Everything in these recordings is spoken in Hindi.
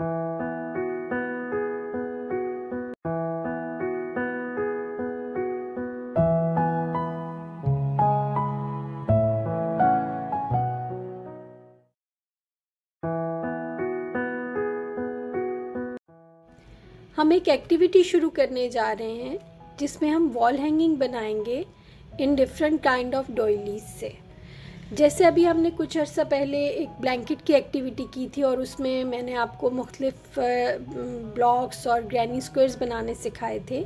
हम एक एक्टिविटी शुरू करने जा रहे हैं, जिसमें हम वॉल हैंगिंग बनाएँगे in different kind of doilies से। जैसे अभी हमने कुछ अर्सा पहले एक ब्लैंकेट की एक्टिविटी की थी और उसमें मैंने आपको मुख्तलिफ़ ब्लॉक्स और ग्रैनी स्क्वेयर्स बनाने सिखाए थे।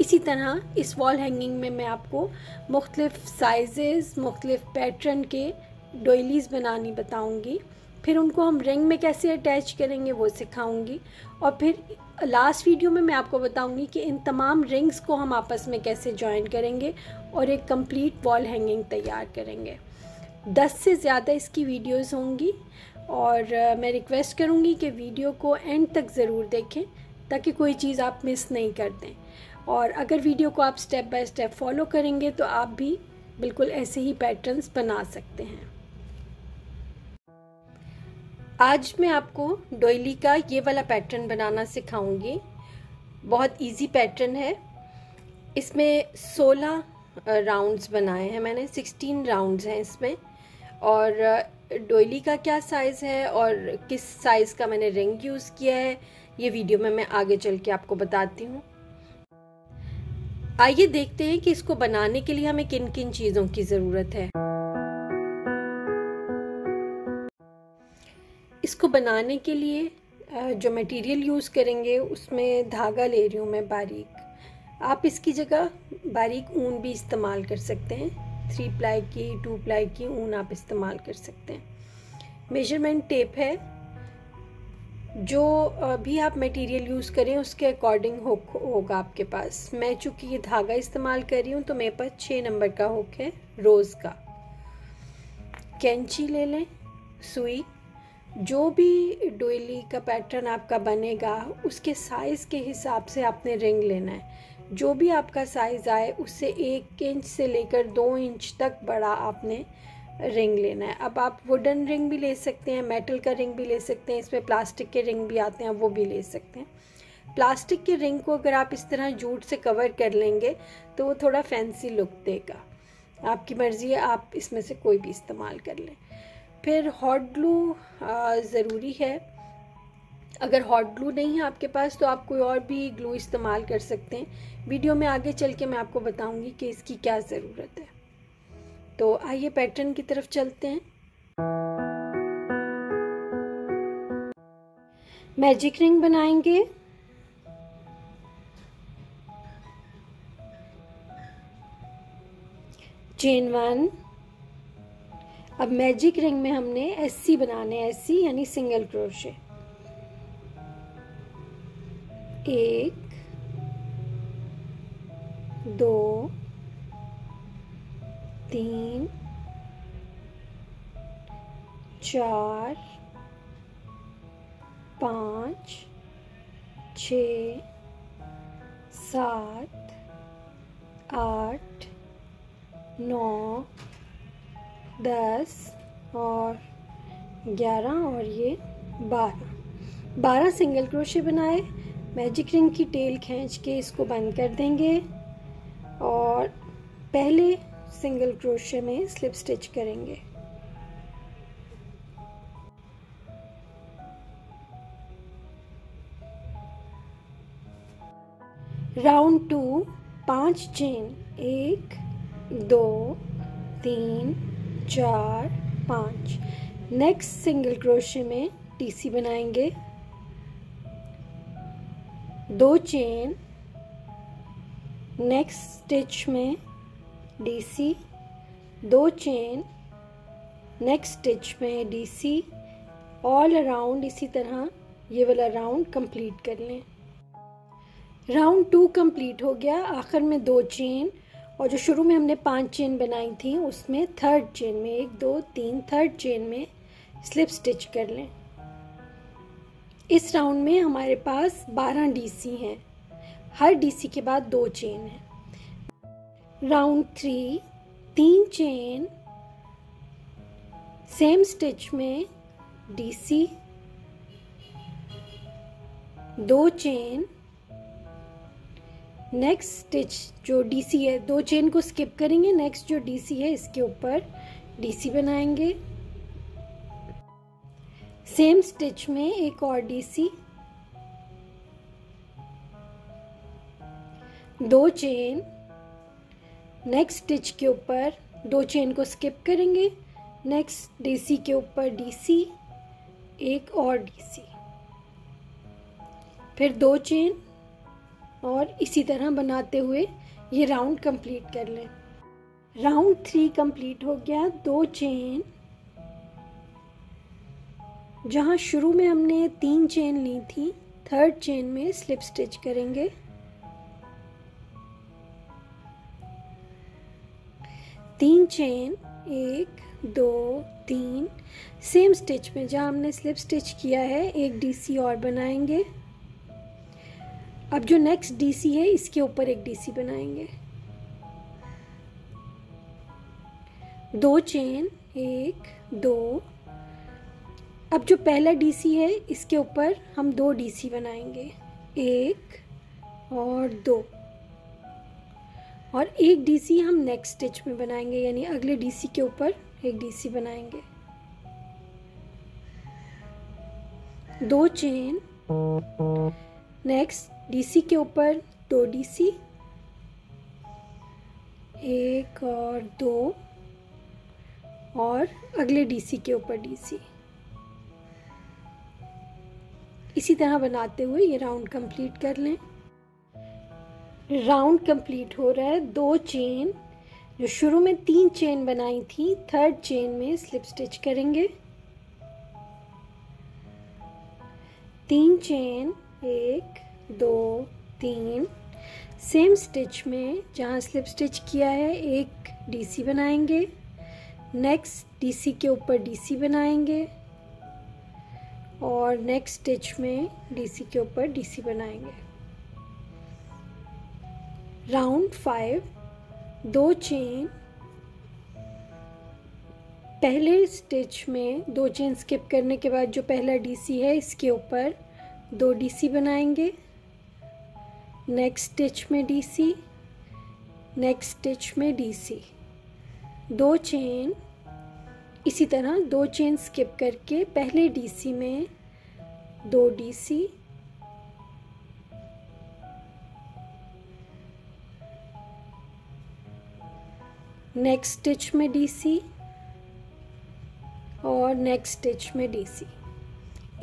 इसी तरह इस वॉल हैंगिंग में मैं आपको मुख्तलिफ़ साइजेस मुख्तलिफ़ पैटर्न के डोइलीज़ बनानी बताऊँगी। फिर उनको हम रिंग में कैसे अटैच करेंगे वो सिखाऊँगी। और फिर लास्ट वीडियो में मैं आपको बताऊँगी कि इन तमाम रिंग्स को हम आपस में कैसे ज्वाइन करेंगे और एक कंप्लीट वॉल हैंगिंग तैयार करेंगे। दस से ज़्यादा इसकी वीडियोस होंगी और मैं रिक्वेस्ट करूँगी कि वीडियो को एंड तक ज़रूर देखें, ताकि कोई चीज़ आप मिस नहीं कर दें। और अगर वीडियो को आप स्टेप बाय स्टेप फॉलो करेंगे तो आप भी बिल्कुल ऐसे ही पैटर्न्स बना सकते हैं। आज मैं आपको डोइली का ये वाला पैटर्न बनाना सिखाऊँगी। बहुत इजी पैटर्न है। इसमें 16 राउंड्स बनाए हैं मैंने 16 राउंड्स हैं इसमें। और डोइली का क्या साइज़ है और किस साइज़ का मैंने रिंग यूज़ किया है, ये वीडियो में मैं आगे चल के आपको बताती हूँ। आइए देखते हैं कि इसको बनाने के लिए हमें किन किन चीज़ों की ज़रूरत है। इसको बनाने के लिए जो मटेरियल यूज़ करेंगे, उसमें धागा ले रही हूँ मैं बारीक। आप इसकी जगह बारीक ऊन भी इस्तेमाल कर सकते हैं। थ्री प्लाई की, टू प्लाई की ऊन आप इस्तेमाल कर सकते हैं। मेज़रमेंट टेप है। जो भी आप मटेरियल यूज़ करें, उसके अकॉर्डिंग हुक होगा आपके पास। मैं चूँकि ये धागा इस्तेमाल कर रही हूँ तो मेरे पास छः नंबर का हुक है रोज़ का। कैंची ले लें सुई जो भी डोली का पैटर्न आपका बनेगा, उसके साइज़ के हिसाब से आपने रिंग लेना है। जो भी आपका साइज़ आए उससे एक इंच से लेकर दो इंच तक बड़ा आपने रिंग लेना है। अब आप वुडन रिंग भी ले सकते हैं मेटल का रिंग भी ले सकते हैं, इसमें प्लास्टिक के रिंग भी आते हैं, वो भी ले सकते हैं। प्लास्टिक के रिंग को अगर आप इस तरह जूट से कवर कर लेंगे तो वो थोड़ा फैंसी लुक देगा। आपकी मर्ज़ी है, आप इसमें से कोई भी इस्तेमाल कर लें। फिर हॉट ग्लू ज़रूरी है। अगर हॉट ग्लू नहीं है आपके पास तो आप कोई और भी ग्लू इस्तेमाल कर सकते हैं। वीडियो में आगे चल के मैं आपको बताऊँगी कि इसकी क्या ज़रूरत है। तो आइए पैटर्न की तरफ़ चलते हैं। मैजिक रिंग बनाएँगे। चेन वन अब मैजिक रिंग में हमने एस सी बनाने एस सी यानी सिंगल क्रोशे एक, दो, तीन, चार, पाँच, छ, सात, आठ, नौ, दस और ग्यारह और ये बारह। बारह सिंगल क्रोशे बनाए। मैजिक रिंग की टेल खींच के इसको बंद कर देंगे और पहले सिंगल क्रोशे में स्लिप स्टिच करेंगे। राउंड टू, पाँच चेन, एक, दो, तीन, चार, पाँच। नेक्स्ट सिंगल क्रोशे में टीसी बनाएँगे। दो चेन नेक्स्ट स्टिच में डीसी दो चेन नेक्स्ट स्टिच में डीसी ऑल अराउंड इसी तरह ये वाला राउंड कंप्लीट कर लें। राउंड टू कंप्लीट हो गया, आखिर में दो चेन और जो शुरू में हमने पाँच चेन बनाई थी, उसमें थर्ड चेन में, एक, दो, तीन थर्ड चेन में स्लिप स्टिच कर लें। इस राउंड में हमारे पास बारह डीसी हैं। हर डीसी के बाद दो चेन है। राउंड थ्री तीन चेन सेम स्टिच में डीसी दो चेन नेक्स्ट स्टिच जो डीसी है, दो चेन को स्किप करेंगे नेक्स्ट जो डीसी है, इसके ऊपर डीसी बनाएँगे। सेम स्टिच में एक और डीसी दो चेन। नेक्स्ट स्टिच के ऊपर दो चेन को स्किप करेंगे। नेक्स्ट डीसी के ऊपर डीसी एक और डीसी फिर दो चेन और इसी तरह बनाते हुए ये राउंड कंप्लीट कर लें। राउंड थ्री कंप्लीट हो गया। दो चेन। जहाँ शुरू में हमने तीन चेन ली थी थर्ड चेन में स्लिप स्टिच करेंगे। तीन चेन एक, दो, तीन सेम स्टिच में जहाँ हमने स्लिप स्टिच किया है, एक डीसी और बनाएँगे। अब जो नेक्स्ट डीसी है, इसके ऊपर एक डीसी बनाएँगे। दो चेन एक, दो अब जो पहला डीसी है, इसके ऊपर हम दो डीसी बनाएँगे। एक और दो। और एक डीसी हम नेक्स्ट स्टिच में बनाएँगे, यानी अगले डीसी के ऊपर एक डीसी बनाएँगे। दो चेन नेक्स्ट डीसी के ऊपर दो डीसी एक और दो, और अगले डीसी के ऊपर डीसी इसी तरह बनाते हुए ये राउंड कंप्लीट कर लें। राउंड कंप्लीट हो रहा है। दो चेन, जो शुरू में तीन चेन बनाई थी, थर्ड चेन में स्लिप स्टिच करेंगे। तीन चेन, एक, दो, तीन, सेम स्टिच में जहाँ स्लिप स्टिच किया है, एक डीसी बनाएँगे, नेक्स्ट डीसी के ऊपर डीसी बनाएँगे। और नेक्स्ट स्टिच में डीसी के ऊपर डीसी बनाएँगे। राउंड फाइव दो चेन पहले स्टिच में दो चेन स्किप करने के बाद जो पहला डीसी है, इसके ऊपर दो डीसी बनाएँगे। नेक्स्ट स्टिच में डीसी नेक्स्ट स्टिच में डीसी दो चेन इसी तरह दो चेन स्किप करके पहले डीसी में दो डीसी नेक्स्ट स्टिच में डीसी और नेक्स्ट स्टिच में डीसी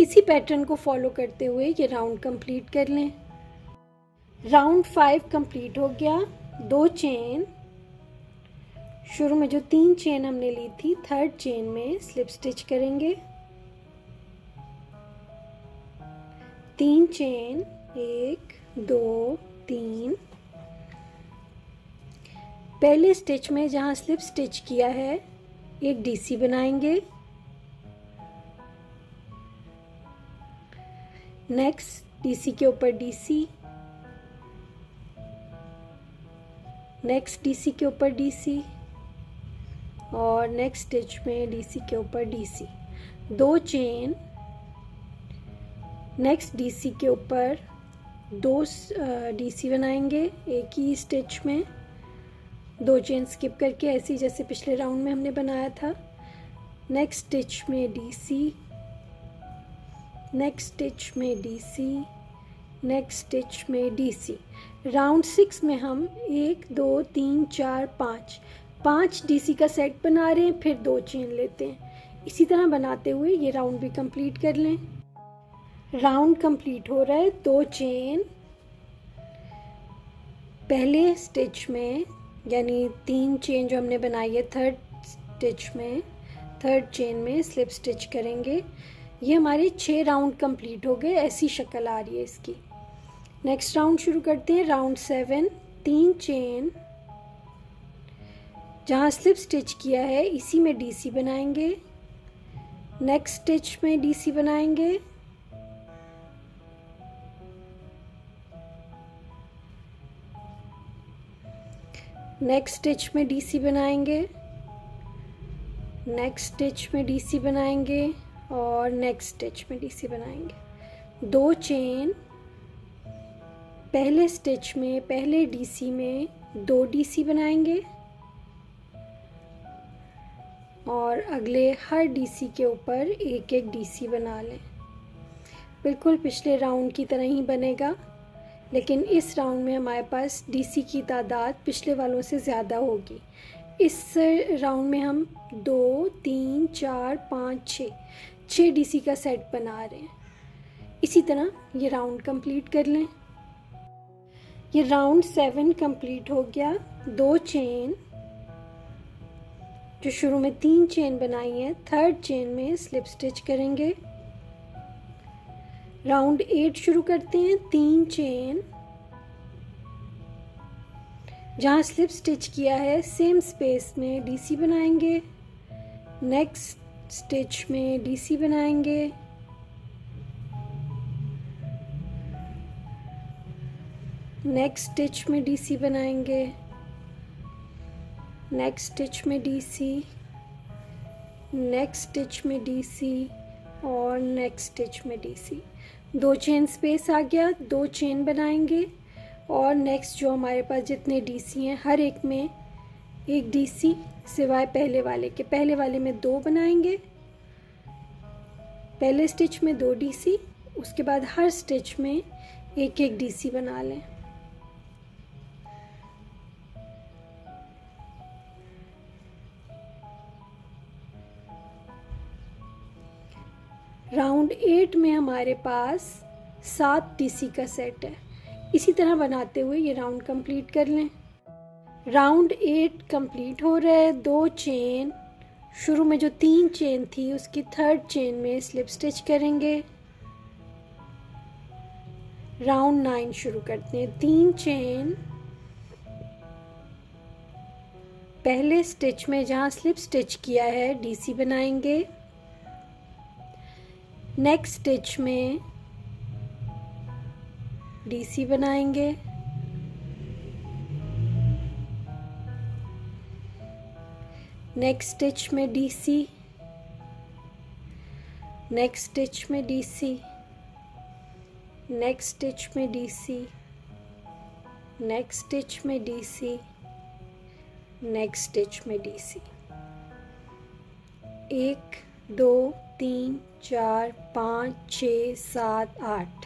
इसी पैटर्न को फॉलो करते हुए ये राउंड कंप्लीट कर लें। राउंड फाइव कंप्लीट हो गया। दो चेन शुरू में जो तीन चेन हमने ली थी थर्ड चेन में स्लिप स्टिच करेंगे। तीन चेन एक, दो, तीन। पहले स्टिच में जहाँ स्लिप स्टिच किया है, एक डीसी बनाएँगे। नेक्स्ट डीसी के ऊपर डीसी नेक्स्ट डीसी के ऊपर डीसी और नेक्स्ट स्टिच में डीसी के ऊपर डीसी दो चेन नेक्स्ट डीसी के ऊपर दो डीसी बनाएँगे, एक ही स्टिच में. दो चेन स्किप करके ऐसी जैसे पिछले राउंड में हमने बनाया था. नेक्स्ट स्टिच में डीसी नेक्स्ट स्टिच में डीसी नेक्स्ट स्टिच में डीसी राउंड सिक्स में हम एक, दो, तीन, चार, पाँच पाँच डीसी का सेट बना रहे हैं, फिर दो चेन लेते हैं। इसी तरह बनाते हुए ये राउंड भी कंप्लीट कर लें। राउंड कंप्लीट हो रहा है, दो चेन पहले स्टिच में, यानी तीन चेन जो हमने बनाई है थर्ड स्टिच में थर्ड चेन में स्लिप स्टिच करेंगे। ये हमारे छः राउंड कंप्लीट हो गए, ऐसी शक्ल आ रही है इसकी। नेक्स्ट राउंड शुरू करते हैं राउंड सेवन तीन चेन जहाँ स्लिप स्टिच किया है, इसी में डीसी बनाएँगे। नेक्स्ट स्टिच में डीसी बनाएँगे। नेक्स्ट स्टिच में डीसी बनाएँगे। नेक्स्ट स्टिच में डीसी बनाएँगे और नेक्स्ट स्टिच में डीसी बनाएँगे। दो चेन पहले स्टिच में, पहले डीसी में दो डीसी बनाएँगे। और अगले हर डीसी के ऊपर एक एक डीसी बना लें। बिल्कुल पिछले राउंड की तरह ही बनेगा, लेकिन इस राउंड में हमारे पास डीसी की तादाद पिछले वालों से ज़्यादा होगी। इस राउंड में हम दो, तीन, चार, पाँच छः छः डीसी का सेट बना रहे हैं। इसी तरह ये राउंड कंप्लीट कर लें। ये राउंड सेवन कंप्लीट हो गया। दो चेन जो शुरू में तीन चेन बनाई है थर्ड चेन में स्लिप स्टिच करेंगे। राउंड एट शुरू करते हैं, तीन चेन जहाँ स्लिप स्टिच किया है सेम स्पेस में डीसी बनाएँगे। नेक्स्ट स्टिच में डीसी बनाएँगे। नेक्स्ट स्टिच में डीसी बनाएँगे। नेक्स्ट स्टिच में डीसी नेक्स्ट स्टिच में डीसी और नेक्स्ट स्टिच में डीसी दो चेन स्पेस आ गया, दो चेन बनाएँगे और नेक्स्ट जो हमारे पास जितने डीसी हैं, हर एक में एक डीसी सिवाय पहले वाले के। पहले वाले में दो बनाएँगे, पहले स्टिच में दो डीसी उसके बाद हर स्टिच में एक एक डीसी बना लें। राउंड एट में हमारे पास सात टीसी का सेट है। इसी तरह बनाते हुए ये राउंड कंप्लीट कर लें। राउंड एट कंप्लीट हो रहा है। दो चेन शुरू में जो तीन चेन थी, उसकी थर्ड चेन में स्लिप स्टिच करेंगे। राउंड नाइन शुरू करते हैं। तीन चेन पहले स्टिच में जहाँ स्लिप स्टिच किया है डीसी बनाएँगे। नेक्स्ट स्टिच में डीसी बनाएँगे। नेक्स्ट स्टिच में डीसी नेक्स्ट स्टिच में डीसी नेक्स्ट स्टिच में डीसी नेक्स्ट स्टिच में डीसी नेक्स्ट स्टिच में डीसी एक, दो तीन, चार, पाँच, छ, सात, आठ।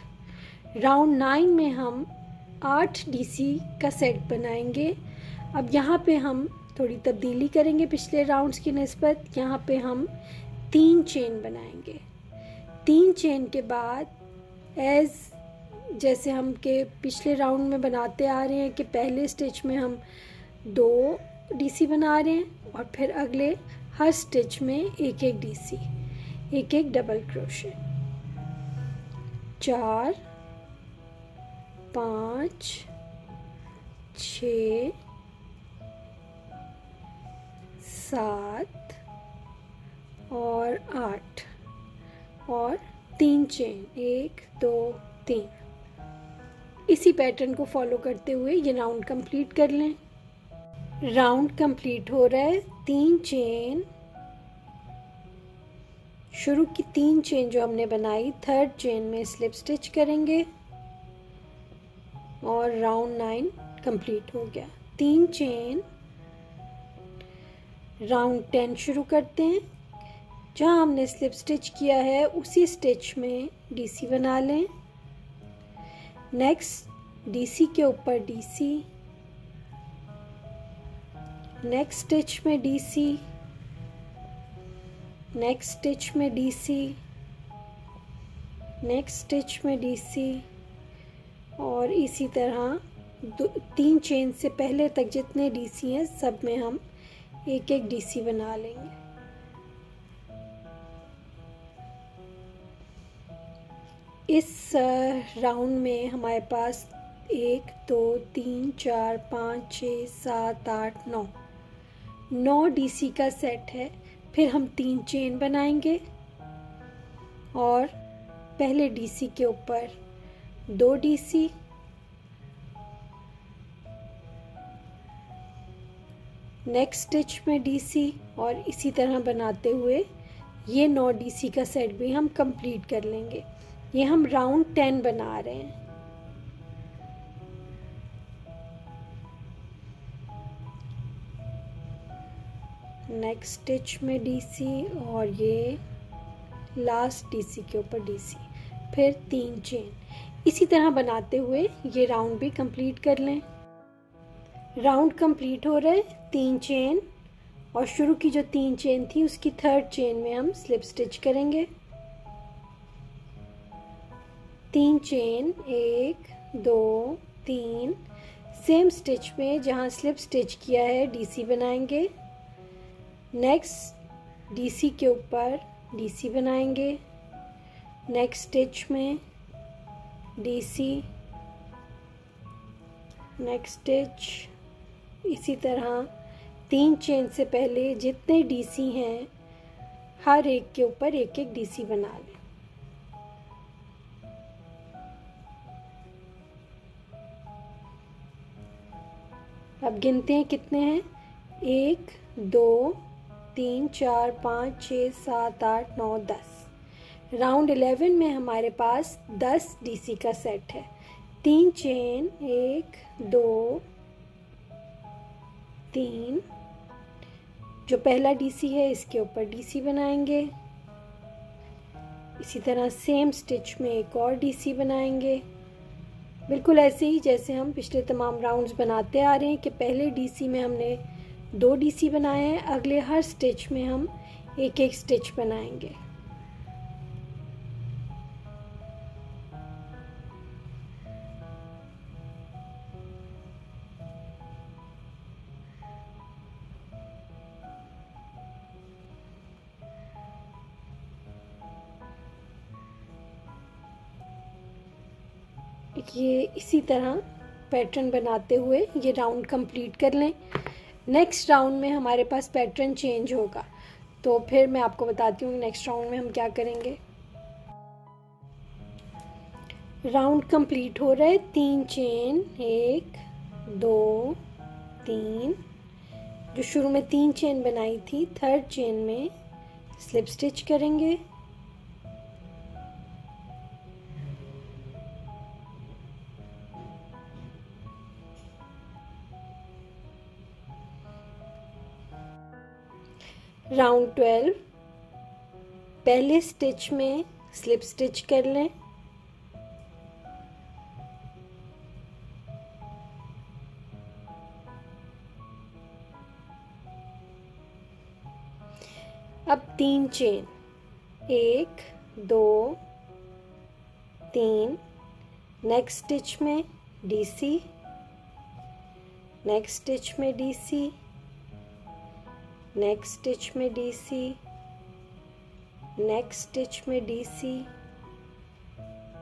राउंड नाइन में हम आठ डीसी का सेट बनाएँगे। अब यहाँ पे हम थोड़ी तब्दीली करेंगे पिछले राउंड्स की नस्बत। यहाँ पे हम तीन चेन बनाएँगे। तीन चेन के बाद एज जैसे हम के पिछले राउंड में बनाते आ रहे हैं कि पहले स्टिच में हम दो डीसी बना रहे हैं और फिर अगले हर स्टिच में एक एक डीसी एक एक डबल क्रोशे चार, पाँच, छ, सात और आठ और तीन चेन एक, दो, तीन. इसी पैटर्न को फॉलो करते हुए ये राउंड कंप्लीट कर लें. राउंड कंप्लीट हो रहा है. तीन चेन शुरू की तीन चेन जो हमने बनाई थर्ड चेन में स्लिप स्टिच करेंगे और राउंड नाइन कंप्लीट हो गया। तीन चेन राउंड टेन शुरू करते हैं। जहाँ हमने स्लिप स्टिच किया है, उसी स्टिच में डीसी बना लें। नेक्स्ट डीसी के ऊपर डीसी नेक्स्ट स्टिच में डीसी नेक्स्ट स्टिच में डीसी नेक्स्ट स्टिच में डीसी और इसी तरह दो, तीन चेन से पहले तक जितने डीसी हैं, सब में हम एक एक डीसी बना लेंगे। इस राउंड में हमारे पास एक, दो, तीन, चार, पाँच छ सात, आठ, नौ। नौ डीसी का सेट है। फिर हम तीन चेन बनाएँगे। और पहले डीसी के ऊपर दो डीसी नेक्स्ट स्टिच में डीसी और इसी तरह बनाते हुए ये नौ डीसी का सेट भी हम कंप्लीट कर लेंगे। ये हम राउंड टेन बना रहे हैं। नेक्स्ट स्टिच में डीसी और ये लास्ट डीसी के ऊपर डीसी फिर तीन चेन इसी तरह बनाते हुए ये राउंड भी कंप्लीट कर लें। राउंड कंप्लीट हो रहा तीन चेन और शुरू की जो तीन चेन थी, उसकी थर्ड चेन में हम स्लिप स्टिच करेंगे। तीन चेन एक, दो, तीन सेम स्टिच में जहाँ स्लिप स्टिच किया है डीसी बनाएँगे। नेक्स्ट डीसी के ऊपर डीसी बनाएँगे। नेक्स्ट स्टिच में डीसी नेक्स्ट स्टिच इसी तरह तीन चेन से पहले जितने डीसी हैं, हर एक के ऊपर एक एक डीसी बना लें। अब गिनते हैं कितने हैं? एक, दो तीन, चार, पाँच, छः, सात, आठ, नौ, दस। राउंड इलेवन में हमारे पास दस डीसी का सेट है। तीन चेन, एक, दो, तीन। जो पहला डीसी है, इसके ऊपर डीसी बनाएँगे। इसी तरह सेम स्टिच में एक और डीसी बनाएँगे। बिल्कुल ऐसे ही जैसे हम पिछले तमाम राउंड्स बनाते आ रहे हैं कि पहले डीसी में हमने दो डीसी बनाए हैं, अगले हर स्टिच में हम एक एक स्टिच बनाएँगे। ये इसी तरह पैटर्न बनाते हुए ये राउंड कंप्लीट कर लें। नेक्स्ट राउंड में हमारे पास पैटर्न चेंज होगा। तो फिर मैं आपको बताती हूँ नेक्स्ट राउंड में हम क्या करेंगे। राउंड कंप्लीट हो रहा है। तीन चेन एक, दो, तीन। जो शुरू में तीन चेन बनाई थी थर्ड चेन में स्लिप स्टिच करेंगे। राउंड ट्वेल्व, पहले स्टिच में स्लिप स्टिच कर लें। अब तीन चेन एक, दो, तीन नेक्स्ट स्टिच में डीसी नेक्स्ट स्टिच में डीसी नेक्स्ट स्टिच में डीसी नेक्स्ट स्टिच में डीसी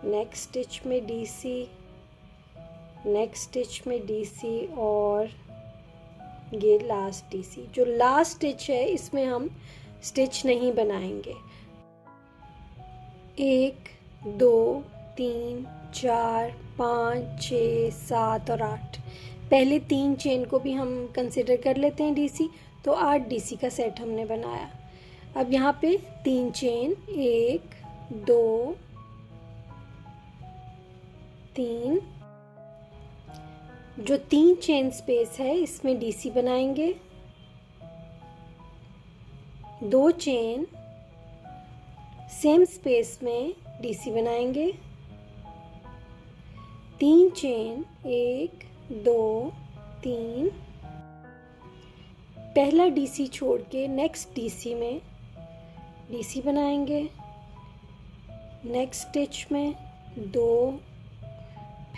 नेक्स्ट स्टिच में डीसी नेक्स्ट स्टिच में डीसी और ये लास्ट डीसी जो लास्ट स्टिच है, इसमें हम स्टिच नहीं बनाएँगे। एक, दो, तीन, चार, पाँच, छ, सात और आठ। पहले तीन चेन को भी हम कंसिडर कर लेते हैं डीसी तो आठ डीसी का सेट हमने बनाया। अब यहाँ पे तीन चेन एक, दो, तीन। जो तीन चेन स्पेस है, इसमें डीसी बनाएँगे। दो चेन सेम स्पेस में डीसी बनाएँगे। तीन चेन एक, दो, तीन। पहला डीसी छोड़ के नेक्स्ट डीसी में डीसी बनाएँगे नेक्स्ट स्टिच में दो,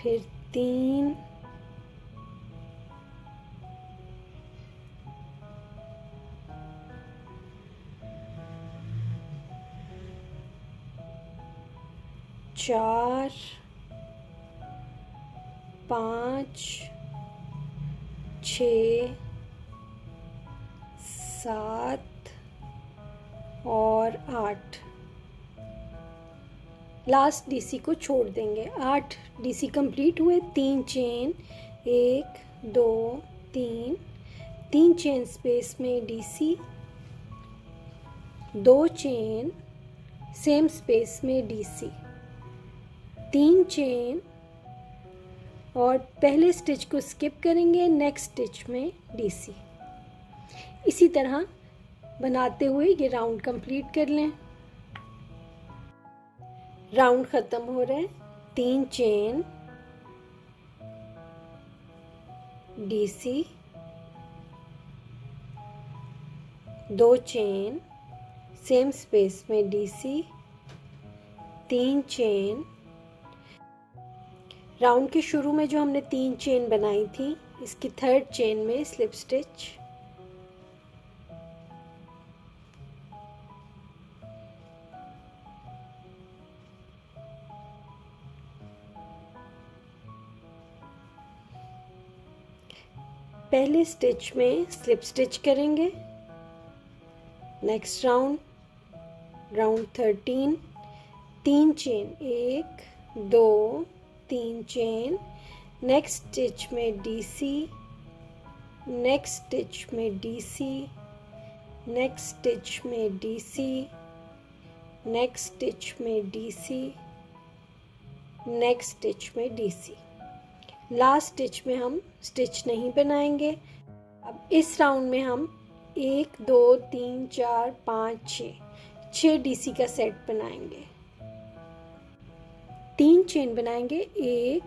फिर तीन, चार, पाँच, छ सात और आठ। लास्ट डीसी को छोड़ देंगे। आठ डीसी कंप्लीट हुए, तीन चेन एक, दो, तीन। तीन चेन स्पेस में डीसी दो चेन सेम स्पेस में डीसी तीन चेन और पहले स्टिच को स्किप करेंगे नेक्स्ट स्टिच में डीसी इसी तरह बनाते हुए ये राउंड कंप्लीट कर लें। राउंड ख़त्म हो रहा है। तीन चेन, डीसी, दो चेन, सेम स्पेस में डीसी, तीन चेन। राउंड के शुरू में जो हमने तीन चेन बनाई थी, इसकी थर्ड चेन में स्लिप स्टिच। पहले स्टिच में स्लिप स्टिच करेंगे। नेक्स्ट राउंड राउंड थर्टीन तीन चेन एक, दो, तीन चेन नेक्स्ट स्टिच में डीसी नेक्स्ट स्टिच में डीसी नेक्स्ट स्टिच में डीसी नेक्स्ट स्टिच में डीसी नेक्स्ट स्टिच में डीसी लास्ट स्टिच में हम स्टिच नहीं बनाएँगे। अब इस राउंड में हम एक, दो, तीन, चार, पाँच छ छः डीसी का सेट बनाएँगे। तीन चेन बनाएँगे। एक,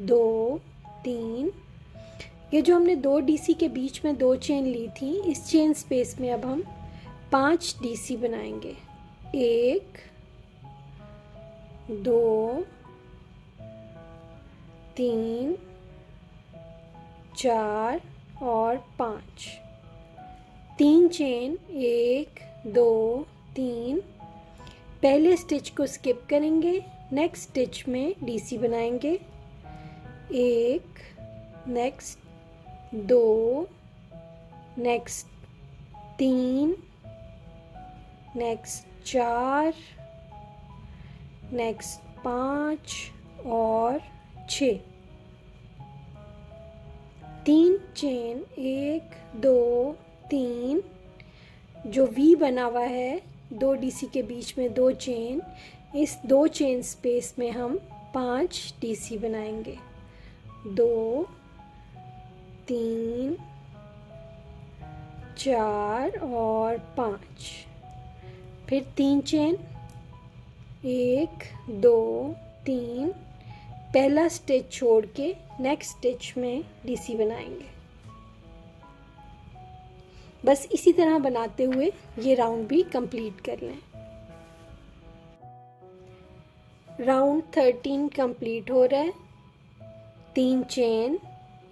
दो, तीन। ये जो हमने दो डीसी के बीच में दो चेन ली थी, इस चेन स्पेस में अब हम पाँच डीसी बनाएँगे। एक, दो तीन, चार और पाँच। तीन चेन, एक, दो, तीन। पहले स्टिच को स्किप करेंगे, नेक्स्ट स्टिच में डीसी बनाएँगे। एक, नेक्स्ट, दो, नेक्स्ट, तीन, नेक्स्ट, चार, नेक्स्ट, पाँच और छ। तीन चेन, एक, दो, तीन। जो वी बना हुआ है, दो डीसी के बीच में दो चेन, इस दो चेन स्पेस में हम पाँच डीसी बनाएँगे। दो, तीन, चार और पाँच। फिर तीन चेन, एक, दो, तीन। पहला स्टिच छोड़ के नेक्स्ट स्टिच में डीसी बनाएँगे। बस इसी तरह बनाते हुए ये राउंड भी कंप्लीट कर लें। राउंड थर्टीन कंप्लीट हो रहा है। तीन चेन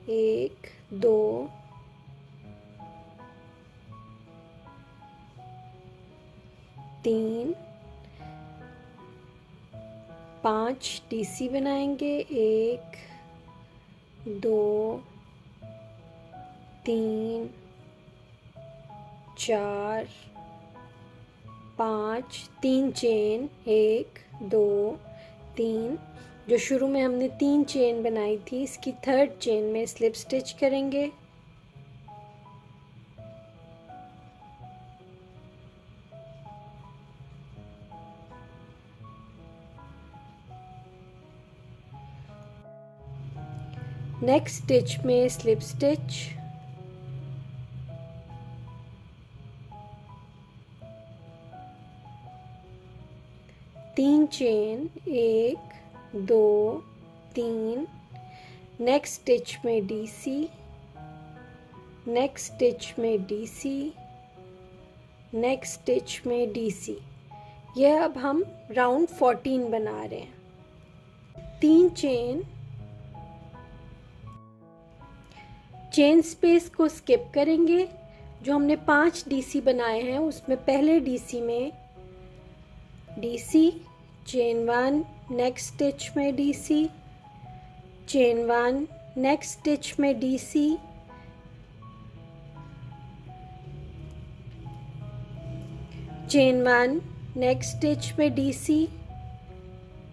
एक, दो, तीन पाँच डीसी बनाएँगे, एक, दो, तीन, चार, पाँच, तीन चेन, एक, दो, तीन। जो शुरू में हमने तीन चेन बनाई थी, इसकी थर्ड चेन में स्लिप स्टिच करेंगे। नेक्स्ट स्टिच में स्लिप स्टिच तीन चेन एक, दो, तीन. नेक्स्ट स्टिच में डीसी नेक्स्ट स्टिच में डीसी नेक्स्ट स्टिच में डीसी यह अब हम राउंड फोर्टीन बना रहे हैं. तीन चेन चेन स्पेस को स्किप करेंगे। जो हमने पाँच डीसी बनाए हैं, उसमें पहले डीसी में DC, chain one, next stitch में DC, chain one, next stitch में DC, chain one, next stitch में DC,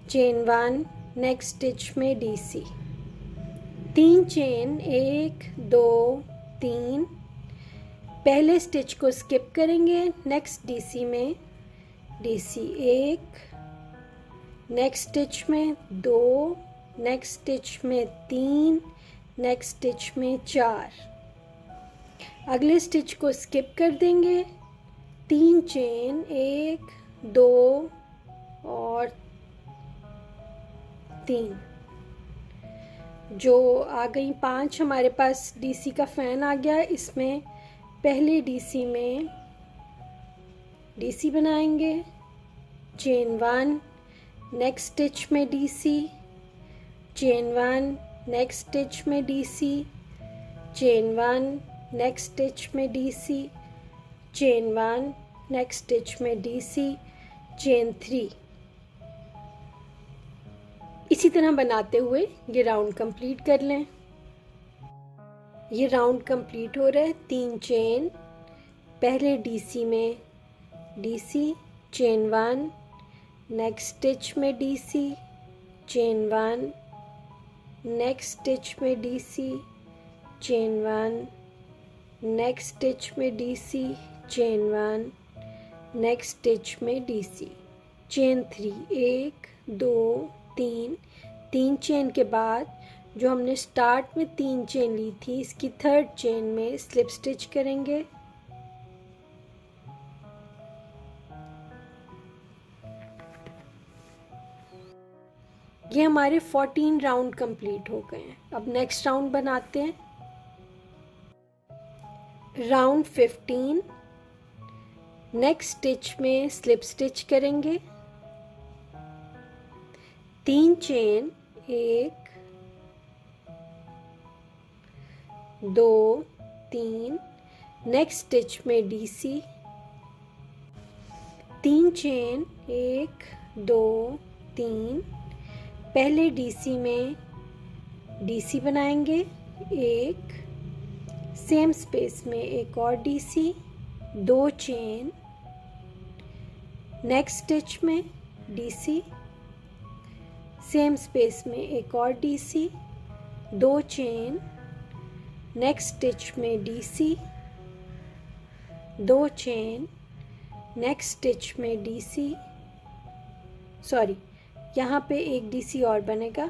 chain one, next stitch में डीसी। तीन चेन एक, दो, तीन। पहले स्टिच को स्किप करेंगे नेक्स्ट डीसी में। डीसी एक नेक्स्ट स्टिच में दो नेक्स्ट स्टिच में तीन नेक्स्ट स्टिच में चार। अगले स्टिच को स्किप कर देंगे। तीन चेन एक, दो और तीन। जो आ गई पाँच, हमारे पास डीसी का फ़ैन आ गया। इसमें पहले डीसी में डीसी बनाएँगे चेन वन नेक्स्ट स्टिच में DC chain one next stitch में DC chain one next stitch में DC chain one next stitch में डीसी चेन थ्री इसी तरह बनाते हुए ये राउंड कंप्लीट कर लें। ये राउंड कंप्लीट हो रहा है तीन चेन पहले डीसी में DC chain one next stitch में DC chain one next stitch में DC chain one next stitch में DC chain one next stitch में डीसी चेन थ्री एक, दो तीन तीन चेन के बाद जो हमने स्टार्ट में तीन चेन ली थी, इसकी थर्ड चेन में स्लिप स्टिच करेंगे। ये हमारे 14 राउंड कंप्लीट हो गए हैं। अब नेक्स्ट राउंड बनाते हैं। राउंड 15 नेक्स्ट स्टिच में स्लिप स्टिच करेंगे। तीन चेन, एक, दो, तीन नेक्स्ट स्टिच में डीसी तीन चेन, एक, दो, तीन, पहले डीसी में डीसी बनाएँगे, एक सेम स्पेस में एक और डीसी दो चेन नेक्स्ट स्टिच में डीसी सेम स्पेस में एक और डीसी दो चेन नेक्स्ट स्टिच में डीसी दो चेन नेक्स्ट स्टिच में डीसी सॉरी यहाँ पे एक डीसी और बनेगा।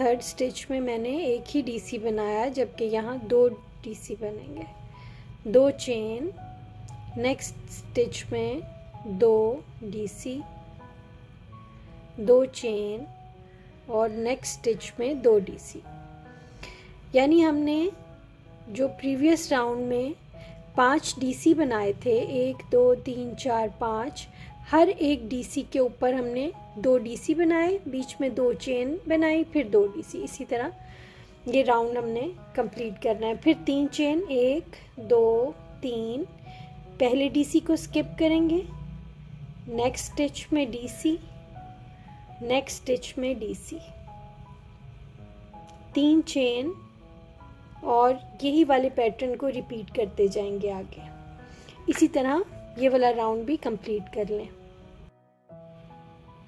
थर्ड स्टिच में मैंने एक ही डीसी बनाया, जबकि यहाँ दो डीसी बनेंगे। दो चेन नेक्स्ट स्टिच में दो डीसी दो चेन और नेक्स्ट स्टिच में दो डीसी यानी हमने जो प्रीवियस राउंड में पाँच डीसी बनाए थे, एक, दो, तीन, चार, पाँच, हर एक डीसी के ऊपर हमने दो डीसी बनाए, बीच में दो चेन बनाई, फिर दो डीसी इसी तरह ये राउंड हमने कंप्लीट करना है। फिर तीन चेन, एक, दो, तीन पहले डीसी को स्किप करेंगे। नेक्स्ट स्टिच में डीसी नेक्स्ट स्टिच में डीसी तीन चेन और यही वाले पैटर्न को रिपीट करते जाएँगे आगे। इसी तरह ये वाला राउंड भी कंप्लीट कर लें।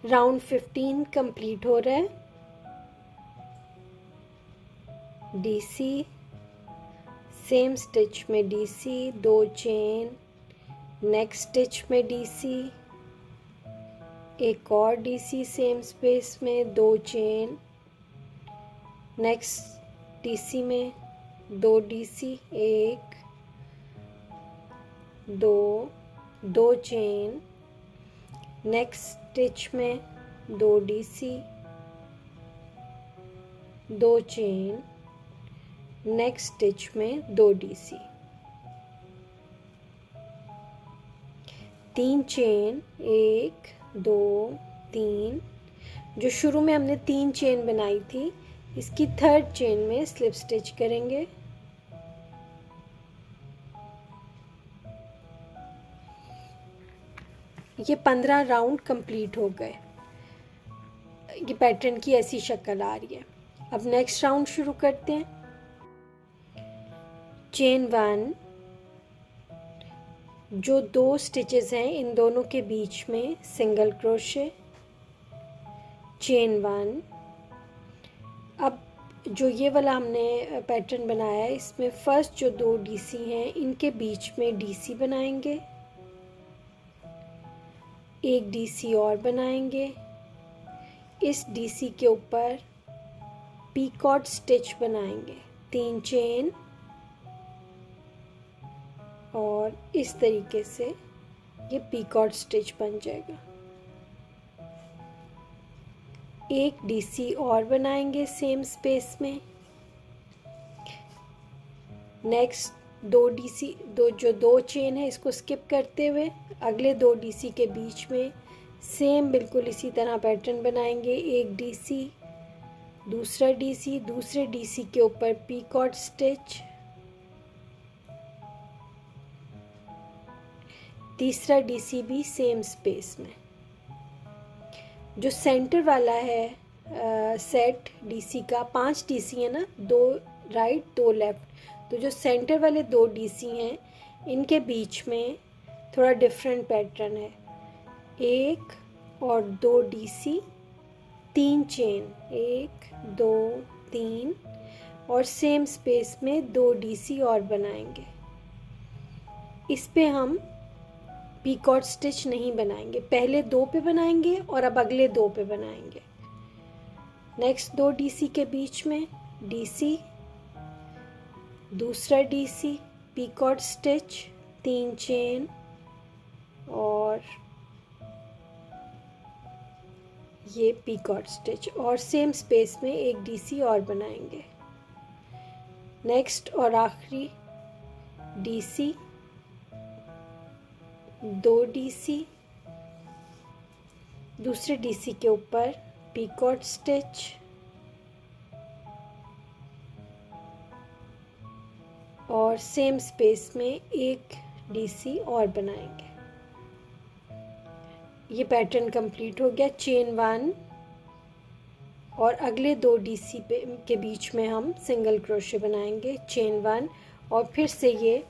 राउंड फिफ्टीन कंप्लीट हो रहा है। डीसी सेम स्टिच में डीसी दो चेन नेक्स्ट स्टिच में डीसी एक और डीसी सेम स्पेस में दो चेन नेक्स्ट डीसी में दो डीसी एक, दो दो चेन नेक्स्ट स्टिच में दो डीसी दो चेन नेक्स्ट स्टिच में दो डीसी तीन चेन एक, दो, तीन, जो शुरू में हमने तीन चेन बनाई थी, इसकी थर्ड चेन में स्लिप स्टिच करेंगे। ये पंद्रह राउंड कंप्लीट हो गए। ये पैटर्न की ऐसी शक्ल आ रही है। अब नेक्स्ट राउंड शुरू करते हैं। चेन वन जो दो स्टिचेस हैं, इन दोनों के बीच में सिंगल क्रोशे चेन वन अब जो ये वाला हमने पैटर्न बनाया है, इसमें फ़र्स्ट जो दो डीसी हैं, इनके बीच में डीसी बनाएँगे. एक डीसी और बनाएँगे. इस डीसी के ऊपर पीकॉट स्टिच बनाएँगे. तीन चेन और इस तरीके से ये पीकॉट स्टिच बन जाएगा। एक डीसी और बनाएँगे सेम स्पेस में। नेक्स्ट दो डीसी दो, जो दो चेन है, इसको स्किप करते हुए अगले दो डीसी के बीच में सेम बिल्कुल इसी तरह पैटर्न बनाएँगे। एक डीसी दूसरा डीसी दूसरे डीसी के ऊपर पीकॉट स्टिच। तीसरा डीसी भी सेम स्पेस में। जो सेंटर वाला है आ, सेट डीसी का पाँच डीसी है ना दो राइट दो लेफ़्ट तो जो सेंटर वाले दो डीसी हैं इनके बीच में थोड़ा डिफरेंट पैटर्न है। एक और दो डीसी तीन चेन एक दो तीन और सेम स्पेस में दो डीसी और बनाएँगे। इस पे हम पीकॉट स्टिच नहीं बनाएँगे। पहले दो पे बनाएँगे और अब अगले दो पे बनाएँगे। नेक्स्ट दो डीसी के बीच में डीसी दूसरा डीसी पीकॉट स्टिच तीन चेन और ये पीकॉट स्टिच और सेम स्पेस में एक डीसी और बनाएँगे। नेक्स्ट और आखिरी डीसी दो डीसी दूसरे डीसी के ऊपर पीकॉट स्टिच और सेम स्पेस में एक डीसी और बनाएँगे। ये पैटर्न कंप्लीट हो गया चेन वन और अगले दो डीसी पे, के बीच में हम सिंगल क्रोशे बनाएँगे चेन वन और फिर से ये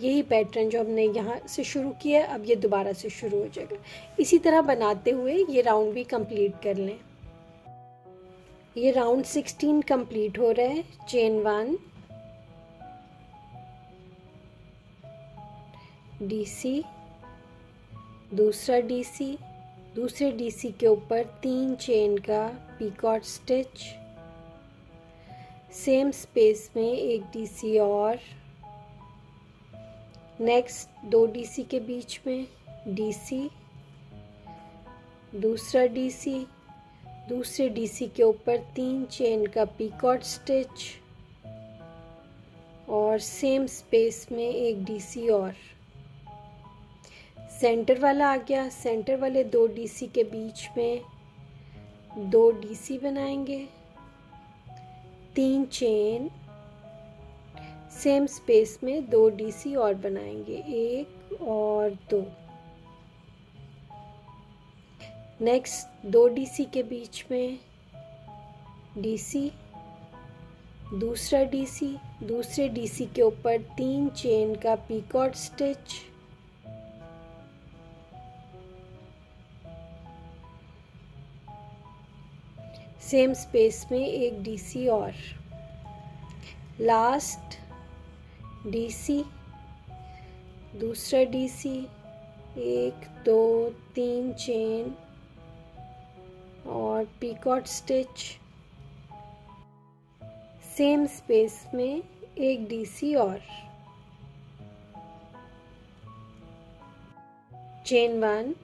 यही पैटर्न जो हमने यहाँ से शुरू किया है, अब ये दोबारा से शुरू हो जाएगा। इसी तरह बनाते हुए ये राउंड भी कंप्लीट कर लें। ये राउंड सिक्सटीन कंप्लीट हो रहा है चेन वन डीसी दूसरा डीसी दूसरे डीसी के ऊपर तीन चेन का पीकॉट स्टिच सेम स्पेस में एक डीसी और नेक्स्ट दो डीसी के बीच में डीसी दूसरा डीसी दूसरे डीसी के ऊपर तीन चेन का पीकॉट स्टिच और सेम स्पेस में एक डीसी और। सेंटर वाला आ गया। सेंटर वाले दो डीसी के बीच में दो डीसी बनाएँगे। तीन चेन सेम स्पेस में दो डीसी और बनाएँगे, एक और दो। नेक्स्ट, दो डीसी के बीच में डीसी, दूसरा डीसी, दूसरे डीसी के ऊपर तीन चेन का पीकॉट स्टिच। सेम स्पेस में एक डीसी और। लास्ट डीसी, दूसरा डीसी, एक, दो, तीन चेन और पीकॉट स्टिच सेम स्पेस में एक डीसी और। चेन वन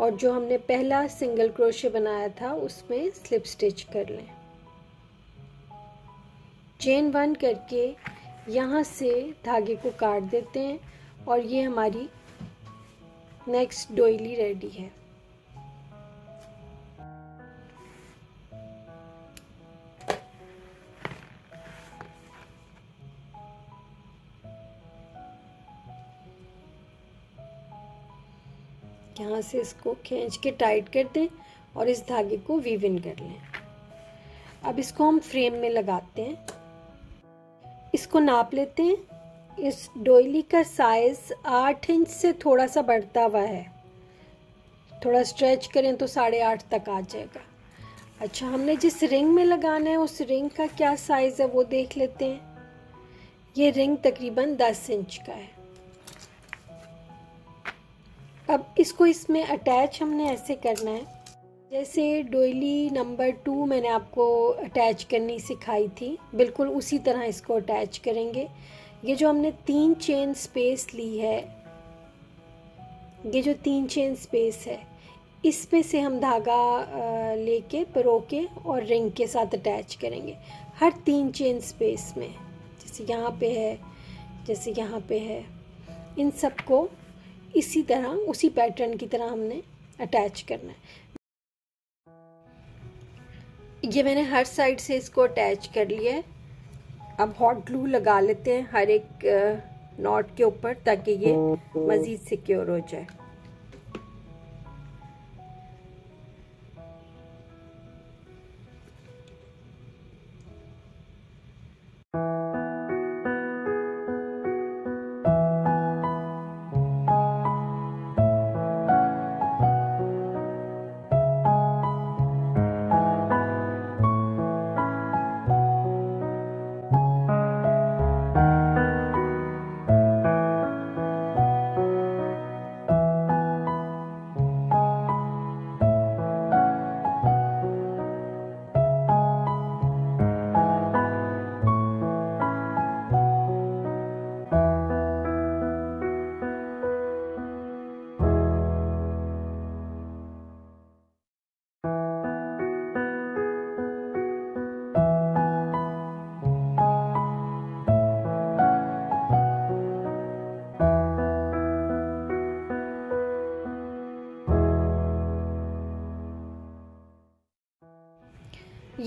और जो हमने पहला सिंगल क्रोशे बनाया था, उसमें स्लिप स्टिच कर लें। चेन वन करके यहाँ से धागे को काट देते हैं और ये हमारी नेक्स्ट डोइली रेडी है। यहाँ से इसको खींच के टाइट कर दें और इस धागे को वीविन कर लें। अब इसको हम फ्रेम में लगाते हैं। इसको नाप लेते हैं। इस डोइली का साइज़ आठ इंच से थोड़ा सा बढ़ता हुआ है। थोड़ा स्ट्रेच करें तो साढ़े आठ तक आ जाएगा। अच्छा हमने जिस रिंग में लगाना है, उस रिंग का क्या साइज़ है वो देख लेते हैं। ये रिंग तकरीबन दस इंच का है। अब इसको इसमें अटैच हमने ऐसे करना है। जैसे डोइली नंबर टू मैंने आपको अटैच करनी सिखाई थी, बिल्कुल उसी तरह इसको अटैच करेंगे। ये जो हमने तीन चेन स्पेस ली है, ये जो तीन चेन स्पेस है इसमें से हम धागा लेके परो के और रिंग के साथ अटैच करेंगे। हर तीन चेन स्पेस में, जैसे यहाँ पे है, जैसे यहाँ पे है, इन सबको इसी तरह, उसी पैटर्न की तरह हमने अटैच करना है। ये मैंने हर साइड से इसको अटैच कर लिया है। अब हॉट ग्लू लगा लेते हैं हर एक नॉट के ऊपर ताकि ये मज़ीद सिक्योर हो जाए।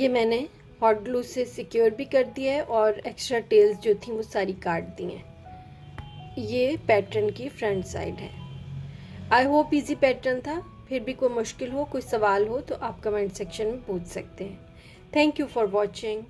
ये मैंने हॉट ग्लू से सिक्योर भी कर दिया है और एक्स्ट्रा टेल्स जो थी वो सारी काट दी हैं। ये पैटर्न की फ्रंट साइड है। आई होप इजी पैटर्न था। फिर भी कोई मुश्किल हो, कोई सवाल हो तो आप कमेंट सेक्शन में पूछ सकते हैं। Thank you for watching